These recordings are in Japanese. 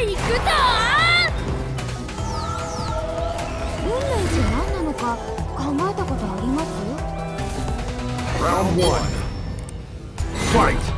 行くぞ運命って何なのか考えたことあります？Round one. Fight!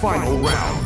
こ